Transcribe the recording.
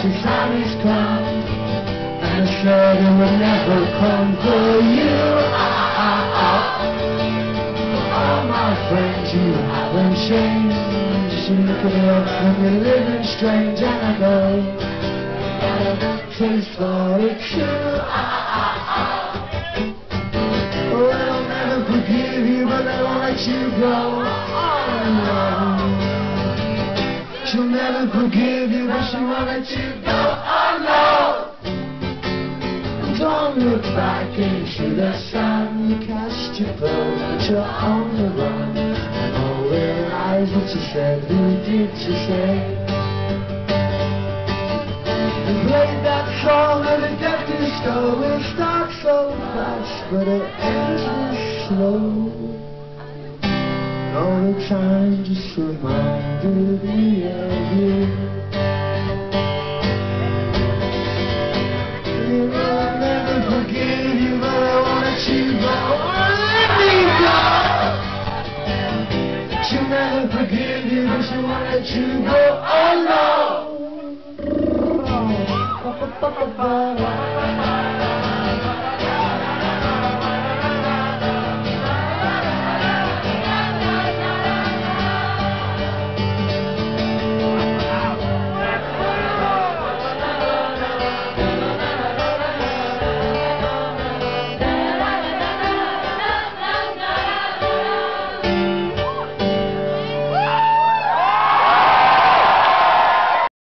she found his crown. And I said it would never come for you. Ah, ah, ah. All my friends, you haven't changed. You look it up when you're living strange, and I know. Taste for it. Ah, ah, ah. Oh, they'll never forgive you, but they won't let you go. Oh, no. Never forgive you, but she won't let you go. Oh, no. Don't look back into the sun. You cast your vote, but you're on the run. And all realize what you said. Who did you say? They played that song of the death disco. It starts so fast, but it ends real slow. All the time just reminded me of She'll never forgive you, but she won't let you go. No.